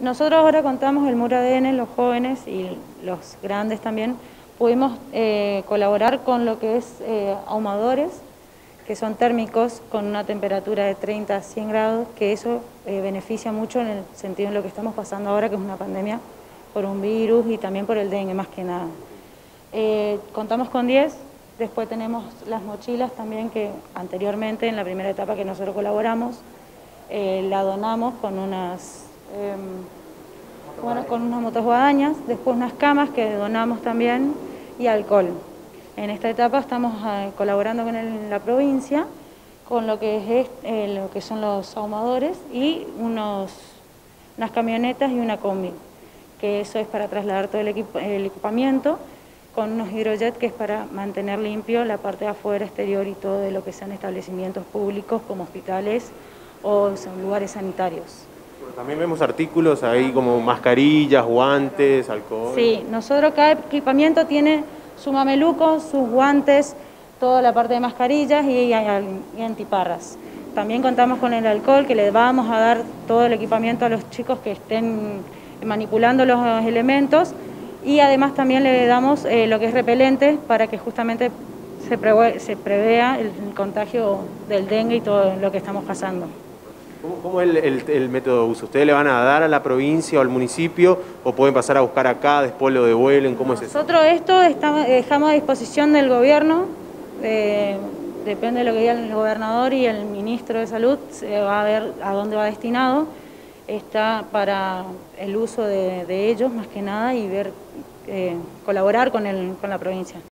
Nosotros ahora contamos el Muro ADN, los jóvenes y los grandes también, pudimos eh, colaborar con lo que es eh, ahumadores, que son térmicos con una temperatura de 30 a 100 grados, que eso eh, beneficia mucho en el sentido en lo que estamos pasando ahora, que es una pandemia por un virus y también por el dengue más que nada. contamos con 10, después tenemos las mochilas también que anteriormente, en la primera etapa que nosotros colaboramos, la donamos con unas Em, bueno, con unas motos guadañas, después unas camas que donamos también y alcohol. En esta etapa estamos eh, colaborando con la provincia con lo que, es, eh, lo que son los ahumadores y unos, unas camionetas y una combi, que eso es para trasladar todo el, el equipamiento, con unos hidrojet que es para mantener limpio la parte de afuera, exterior y todo de lo que sean establecimientos públicos como hospitales o lugares sanitarios. También vemos artículos ahí como mascarillas, guantes, alcohol. Sí, nosotros cada equipamiento tiene su mameluco, sus guantes, toda la parte de mascarillas y, antiparras. También contamos con el alcohol que le vamos a dar todo el equipamiento a los chicos que estén manipulando los elementos y además también le damos eh, lo que es repelente para que justamente se, se prevea el contagio del dengue y todo lo que estamos pasando. ¿Cómo, es el, método de uso? ¿Ustedes le van a dar a la provincia o al municipio o pueden pasar a buscar acá, después lo devuelven? ¿Cómo es eso? Nosotros esto dejamos a disposición del gobierno, depende de lo que diga el gobernador y el ministro de Salud, se va a ver a dónde va destinado. Está para el uso de, ellos más que nada y ver, eh, colaborar con, con la provincia.